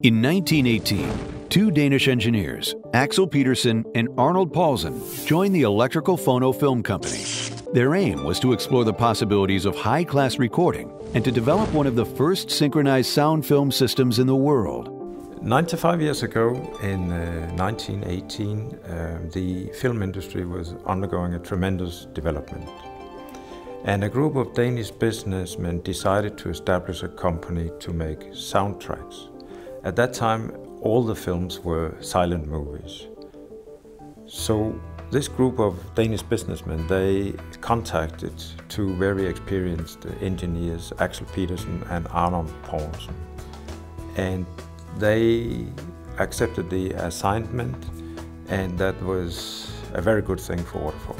In 1918, two Danish engineers, Axel Petersen and Arnold Poulsen, joined the Electrical Phono Film Company. Their aim was to explore the possibilities of high class recording and to develop one of the first synchronized sound film systems in the world. 95 years ago, in uh, 1918, uh, the film industry was undergoing a tremendous development. And a group of Danish businessmen decided to establish a company to make soundtracks. At that time, all the films were silent movies. So this group of Danish businessmen, they contacted two very experienced engineers, Axel Petersen and Arnold Poulsen. And they accepted the assignment and that was a very good thing for Ortofon.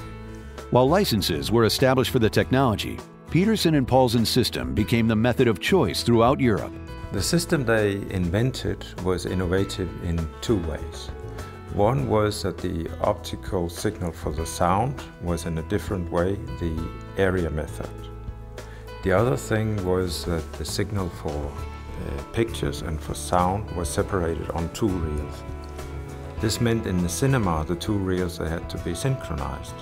While licenses were established for the technology, Petersen and Poulsen's system became the method of choice throughout Europe. The system they invented was innovative in two ways. One was that the optical signal for the sound was in a different way, the area method. The other thing was that the signal for uh, pictures and for sound was separated on two reels. This meant in the cinema the two reels they had to be synchronized.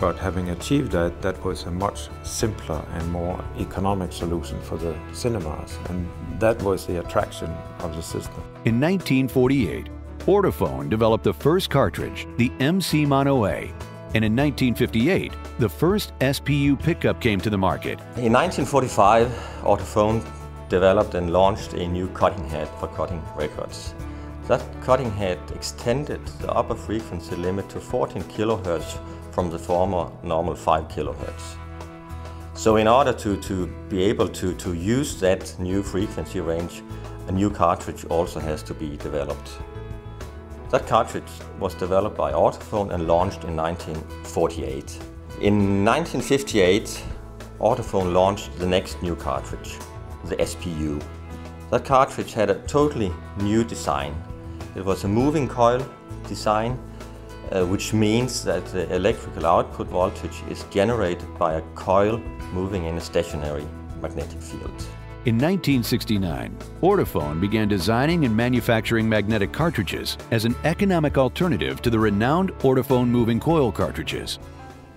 But having achieved that, that was a much simpler and more economic solution for the cinemas, and that was the attraction of the system. In 1948, Ortofon developed the first cartridge, the MC Mono A, and in 1958, the first SPU pickup came to the market. In 1945, Ortofon developed and launched a new cutting head for cutting records. That cutting head extended the upper frequency limit to 14 kilohertz from the former normal 5 kilohertz. So in order to, to be able to, to use that new frequency range, a new cartridge also has to be developed. That cartridge was developed by Ortofon and launched in 1948. In 1958, Ortofon launched the next new cartridge, the SPU. That cartridge had a totally new design. It was a moving coil design uh, which means that the electrical output voltage is generated by a coil moving in a stationary magnetic field. In 1969, Ortofon began designing and manufacturing magnetic cartridges as an economic alternative to the renowned Ortofon moving coil cartridges.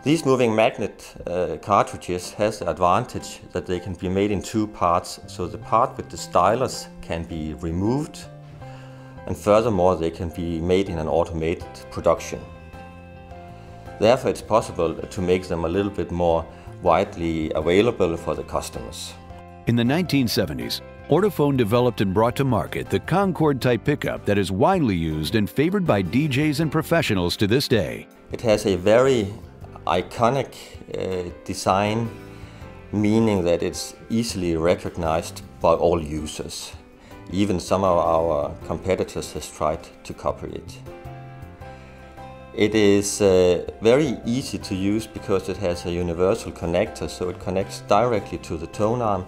These moving magnet uh, cartridges has the advantage that they can be made in two parts, so the part with the stylus can be removed and furthermore they can be made in an automated production. Therefore it's possible to make them a little bit more widely available for the customers. In the 1970s, Ortofon developed and brought to market the Concorde type pickup that is widely used and favored by DJs and professionals to this day. It has a very iconic uh, design, meaning that it's easily recognized by all users. Even some of our competitors has tried to copy it. It is uh, very easy to use because it has a universal connector, so it connects directly to the tone arm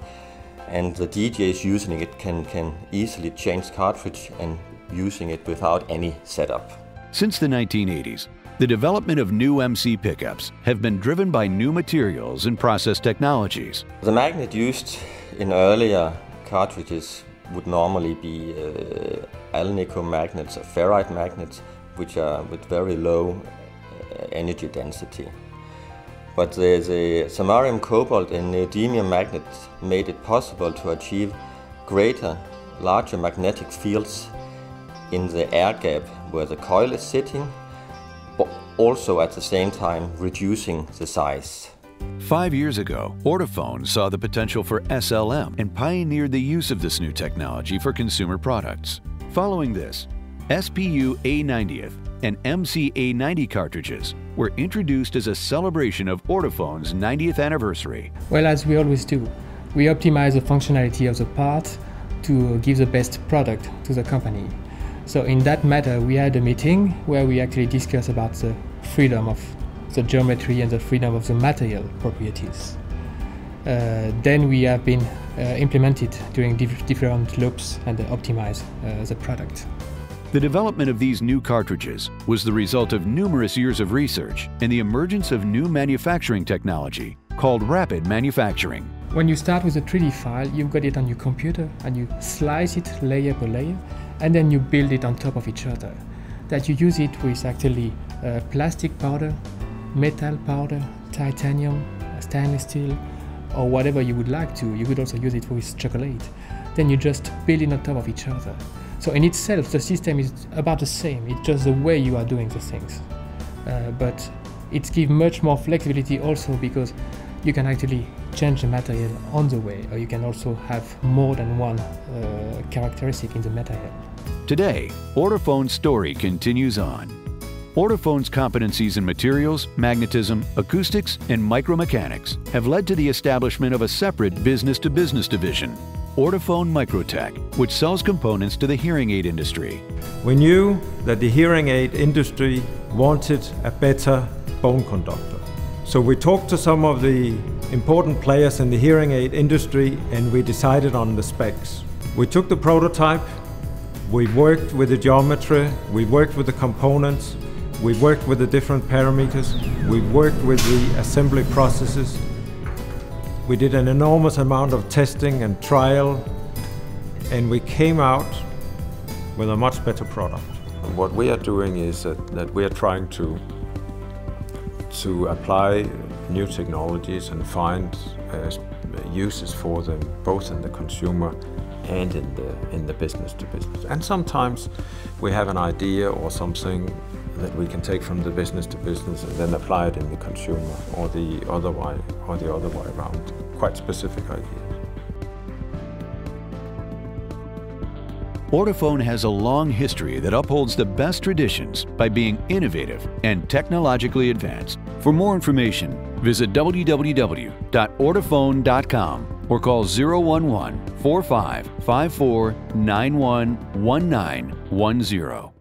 and the DJs using it can, can easily change cartridge and using it without any setup. Since the 1980s, the development of new MC pickups have been driven by new materials and process technologies. The magnet used in earlier cartridges would normally be uh, Alnico magnets or ferrite magnets, which are with very low uh, energy density. But the, the samarium cobalt and neodymium magnets made it possible to achieve greater, larger magnetic fields in the air gap where the coil is sitting, but also at the same time reducing the size. Five years ago, Ortofon saw the potential for SLM and pioneered the use of this new technology for consumer products. Following this, SPU A90th and MCA90 cartridges were introduced as a celebration of Ortofon's 90th anniversary. Well, as we always do, we optimize the functionality of the part to give the best product to the company. So in that matter, we had a meeting where we actually discussed about the freedom of the geometry and the freedom of the material properties. Uh, then we have been uh, implemented during diff different loops and optimize uh, the product. The development of these new cartridges was the result of numerous years of research and the emergence of new manufacturing technology called rapid manufacturing. When you start with a 3D file, you've got it on your computer and you slice it layer by layer and then you build it on top of each other. That you use it with actually uh, plastic powder, metal powder, titanium, stainless steel, or whatever you would like to. You could also use it with chocolate. Then you just build it on top of each other. So in itself, the system is about the same. It's just the way you are doing the things. Uh, but it gives much more flexibility also because you can actually change the material on the way, or you can also have more than one uh, characteristic in the material. Today, Ortofon's story continues on. Ortofon's competencies in materials, magnetism, acoustics, and micromechanics have led to the establishment of a separate business-to-business division, Ortofon Microtech, which sells components to the hearing aid industry. We knew that the hearing aid industry wanted a better bone conductor. So we talked to some of the important players in the hearing aid industry and we decided on the specs. We took the prototype, we worked with the geometry, we worked with the components, we worked with the different parameters, we worked with the assembly processes. We did an enormous amount of testing and trial and we came out with a much better product. What we are doing is that, that we are trying to to apply new technologies and find uh, uses for them both in the consumer and in the in the business to business. And sometimes we have an idea or something that we can take from the business to business and then apply it in the consumer or the other way or the other way around. Quite specific ideas. Ortofon has a long history that upholds the best traditions by being innovative and technologically advanced. For more information, visit www.ortofon.com or call 011 4554 911910.